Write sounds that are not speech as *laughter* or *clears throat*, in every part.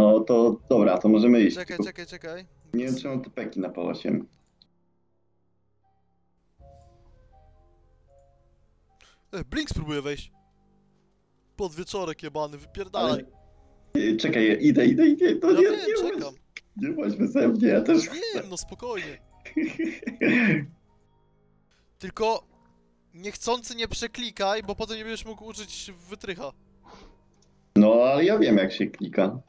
No to dobra, to możemy iść. Czekaj, czekaj, czekaj. Nie wiem, czy mam te peki na P8. E, Blink spróbuje wejść. Podwieczorek jebany, wypierdalaj. Ale... Yy, Czekaj, idę, idę, idę. To Ja nie, wiem, nie, czekam. nie bądźmy ze mnie, ja też Wiem, no spokojnie. *laughs* Tylko niechcący nie przeklikaj, bo potem nie będziesz mógł użyć wytrycha. No, ale ja wiem, jak się klika.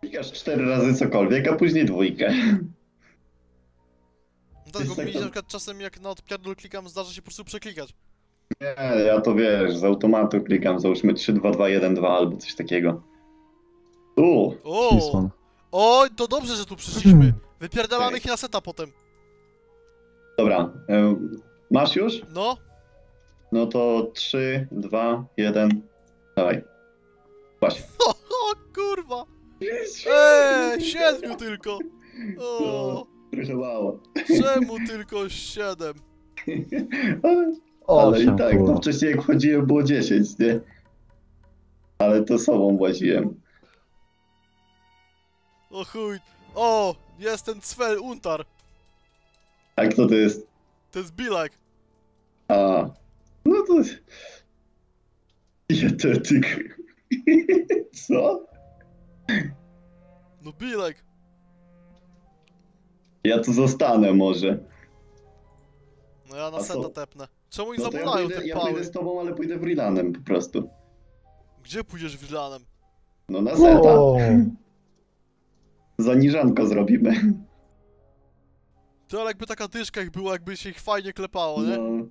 Klikasz cztery razy cokolwiek, a później dwójkę. No tak, bo tak mi to- na przykład czasem jak na odpierdol klikam, zdarza się po prostu przeklikać. Nie, ja to wiesz, z automatu klikam, załóżmy 3, 2, 2, 1, 2 albo coś takiego. U, O! Oj, to dobrze, że tu przyszliśmy. *clears throat* Wypierdalamy ich na seta potem. dobra. e, Masz już? No, No to 3, 2, 1. Dawaj. Właśnie. *laughs* kurwa! Eee, siedmiu tylko! O, Trochę mało. czemu tylko siedem? Ale i Osiem, tak, kurwa. no wcześniej jak wchodziłem było 10, nie? Ale to sobą właziłem. O chuj. O, jest ten Cvel Untar. A kto to jest? To jest Bilak. A, no to... Dietetyk. *laughs* Co? No Bilak. Ja tu zostanę może. No ja na A seta co? tepnę. Czemu ich No to ja zamulają pójdę, te ja pójdę z tobą, ale pójdę Vrilanem po prostu. Gdzie pójdziesz Wilanem? No na seta. O, Zaniżanko zrobimy. To ale jakby taka dyszka ich była, jakby się ich fajnie klepało, nie? No.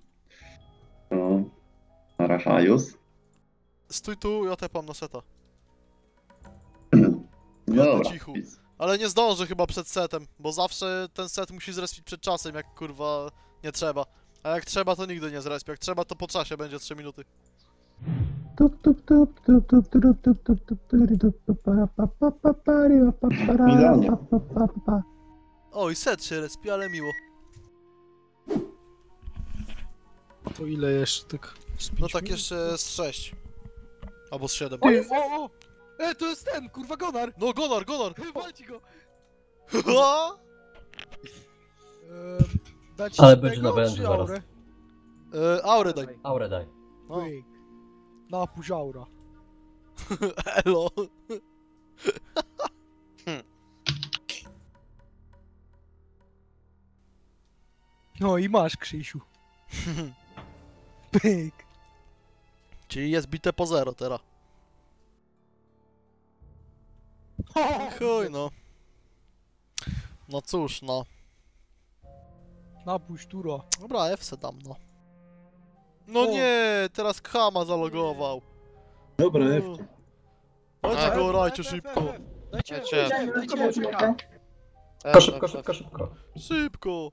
No. Arachajus. Stój tu, ja tepam na seta. No po cichu. Ale nie zdąży chyba przed setem, bo zawsze ten set musi zrespić przed czasem, jak kurwa nie trzeba. A jak trzeba, to nigdy nie zrespi. Jak trzeba, to po czasie będzie 3 minuty. Milanie. Oj, set się respi, ale miło. To ile jeszcze tak? No tak jeszcze z 6. Albo z 7. O, o, o! E, to jest ten, kurwa, Gonar! No, Gonar, Gonar! Walci go! *laughs* Ha! Ehm, dać Ale tego, będzie na wężu czy zaraz. aurę? E, aurę daj. Aurę daj. No. Pyk. Napuść aura. *laughs* Elo. *laughs* No i masz, Krzysiu. Pyk. Czyli jest bite po zero teraz. Chuj *laughs* no. No cóż, no. Napuść turo. Dobra, F se dam, no. No O. nie, teraz Kama zalogował. Dobra, F. No. Chodźcie go orajcie szybko. Dajcie, Dajcie. dajcie, dajcie, dajcie. Szybko, szybko, szybko, szybko. Szybko.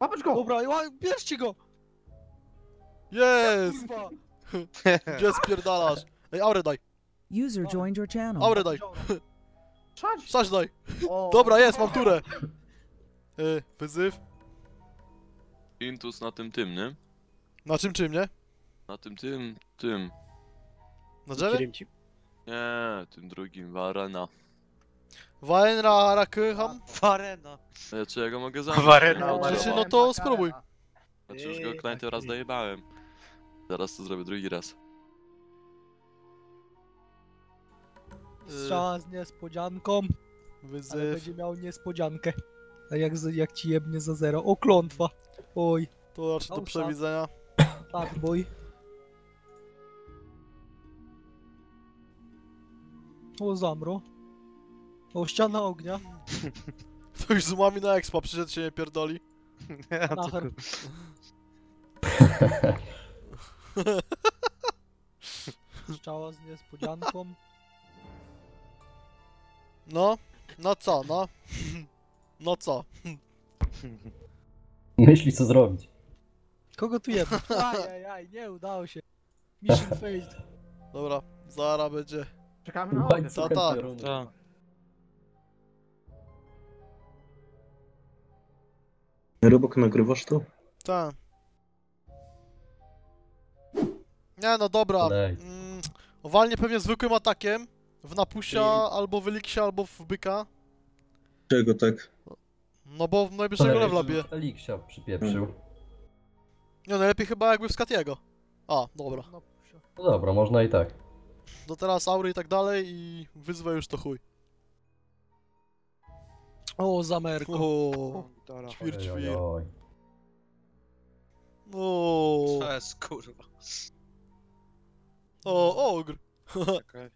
Łapać go! Dobra, ła- bierzcie go! Jest! Kurwa. *laughs* Gdzie spierdalasz? Ej, aurę daj, User joined your channel. aurę daj, Szać! daj. O. Dobra, jest, mam turę. Y, wyzyw. Intus na tym tym, nie? Na czym czym, nie? Na tym tym, tym. Na drzewie? Nie, tym drugim, Warena. Waenra Rakyham? Warena. Ja czy ja go mogę? Warena, nie? Znaczy, no to spróbuj. Znaczy już go klęty raz dojebałem. Zaraz to zrobię drugi raz. Strzała z niespodzianką, ale Wyzyw. będzie miał niespodziankę. A jak, z- jak ci jebnie za zero? O, klątwa. Oj, To raczej do Dobrze. przewidzenia. tak, boj. O, zamro. O, ściana ognia. *laughs* To już z umami na expa przyszedł się nie pierdoli. *laughs* Nachar. *laughs* Strzała z niespodzianką. No, no co, no? No co? Myśli co zrobić. Kogo tu jebnie? *laughs* Ajajaj, nie udało się. Mission *laughs* failed. Dobra, Zara będzie. Czekamy na Ta, ta. Tak. Rybok, nagrywasz to? Tak. Nie no dobra. Mm, walnie pewnie zwykłym atakiem. W Napusia, albo w Eliksie, albo w Byka. Czego tak? No bo w najbliższego levela bije. Eliksia przypieprzył. Nie, najlepiej chyba jakby w Skatiego. A, dobra. No. No dobra, można i tak. Do teraz Aury i tak dalej i wyzwę już to chuj. O, zamerko. O, *laughs* ćwir, ćwir. O, jest kurwa. o, ogr. *laughs* Czekaj.